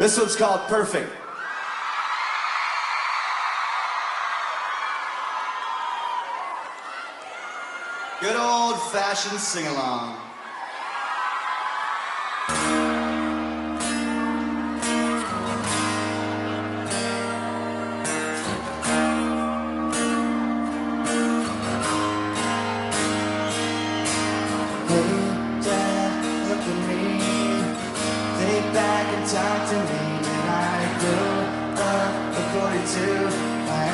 This one's called Perfect. Good old fashioned sing along. talk to me, and I do up according to my.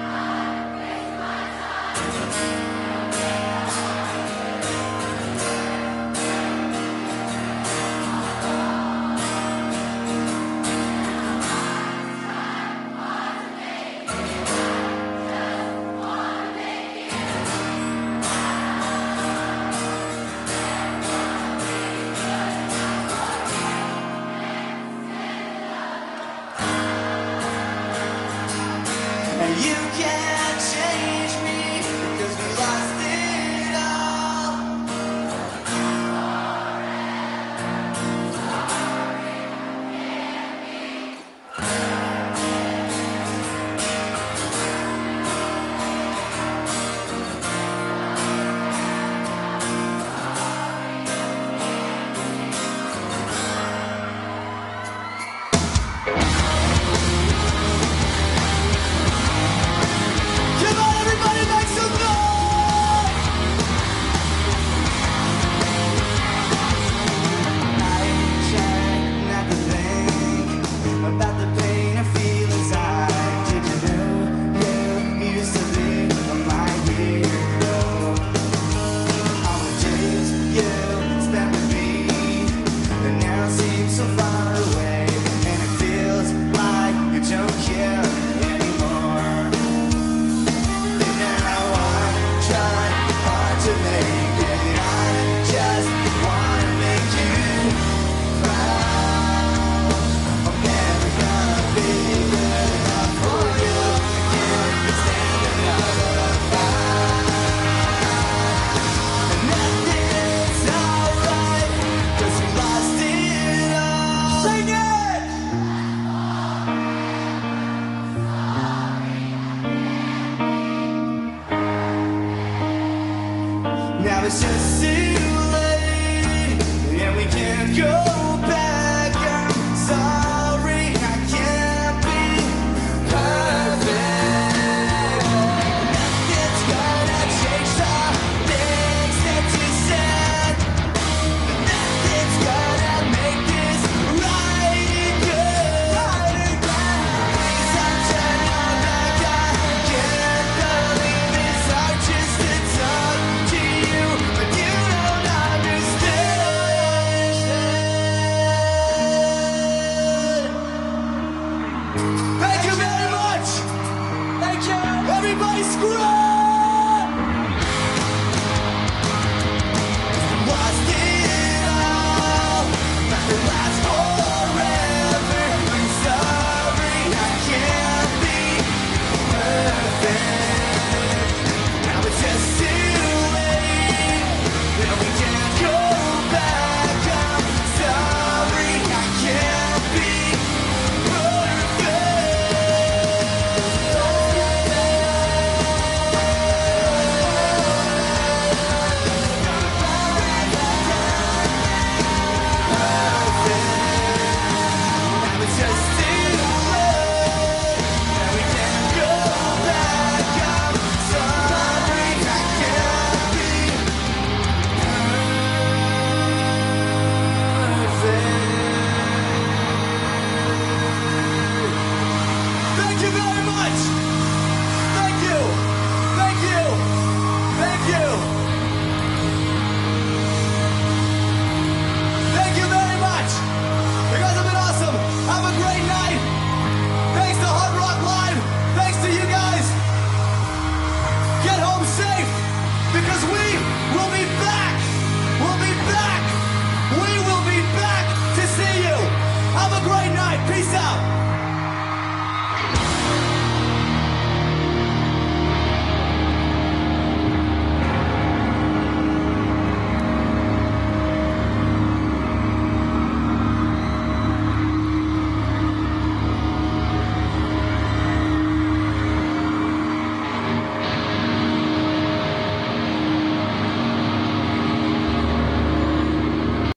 I waste my time. This up.